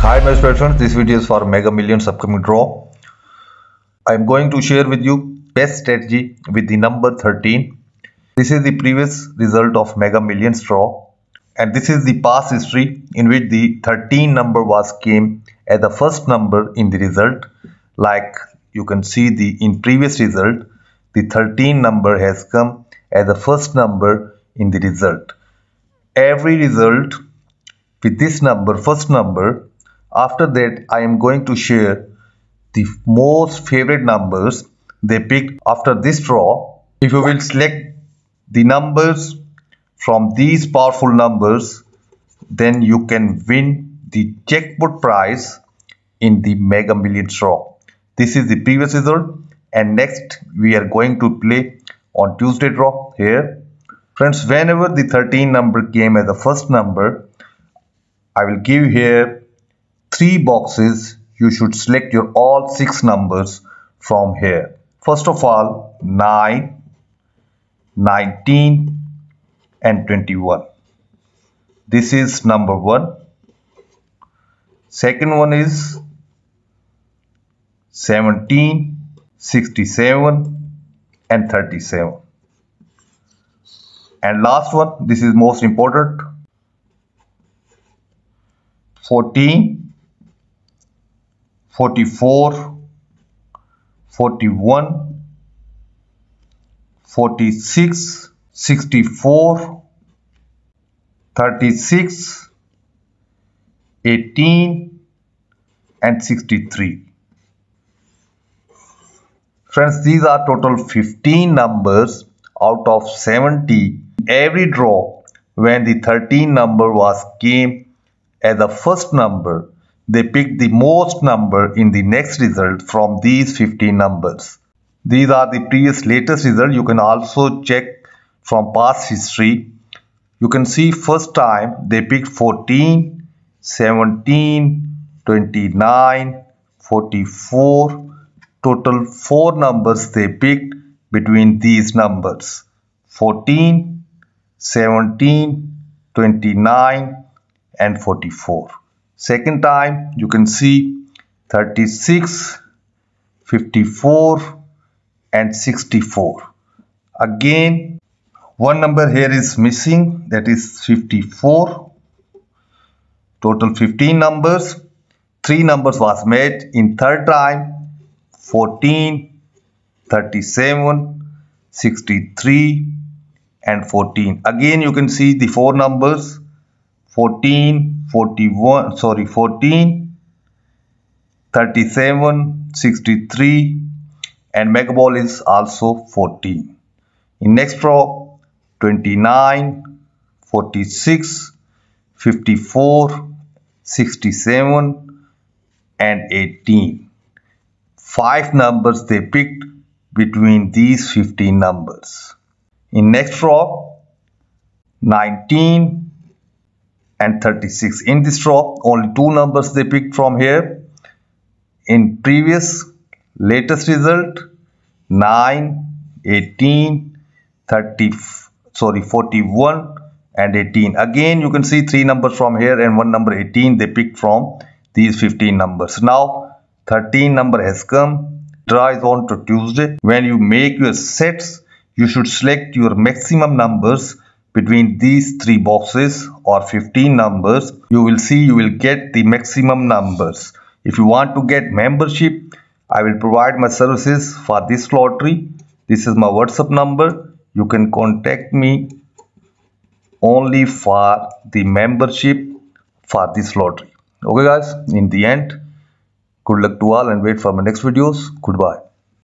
Hi my friends, this video is for Mega Millions upcoming draw. I am going to share with you best strategy with the number 13. This is the previous result of Mega Millions draw and this is the past history in which the 13 number was came as the first number in the result like you can see the in previous result the 13 number has come as the first number in the result. Every result with this number first number after that I am going to share the most favorite numbers they picked after this draw. If you will select the numbers from these powerful numbers then you can win the jackpot prize in the Mega Millions draw. This is the previous result and next we are going to play on Tuesday draw here. Friends whenever the 13 number came as the first number I will give here three boxes you should select your all six numbers from here. First of all 9, 19 and 21. This is number 1. Second one is 17, 67 and 37. And last one, this is most important, 14, 44, 41, 46, 64, 36, 18 and 63. Friends, these are total 15 numbers out of 70. Every draw when the 13 number was came as the first number, they picked the most number in the next result from these 15 numbers. These are the previous latest result. You can also check from past history. You can see first time they picked 14, 17, 29, 44. Total 4 numbers they picked between these numbers. 14, 17, 29 and 44. Second time you can see 36, 54 and 64. Again one number here is missing that is 54. Total 15 numbers. Three numbers was made in third time 14, 37, 63 and 14. Again you can see the four numbers 14, 41, sorry 14, 37, 63 and mega ball is also 14. In next row 29, 46, 54, 67 and 18. Five numbers they picked between these 15 numbers. In next row 19, and 36 in this draw only two numbers they picked from here. In previous latest result 9 18 30 sorry 41 and 18 again you can see three numbers from here and one number 18 they picked from these 15 numbers. Now 13 number has come. Draw is on to tuesday. When you make your sets you should select your maximum numbers between these three boxes or 15 numbers you will see you will get the maximum numbers. If you want to get membership I will provide my services for this lottery. This is my whatsapp number. You can contact me only for the membership for this lottery. Okay guys in the end good luck to all and wait for my next videos. Goodbye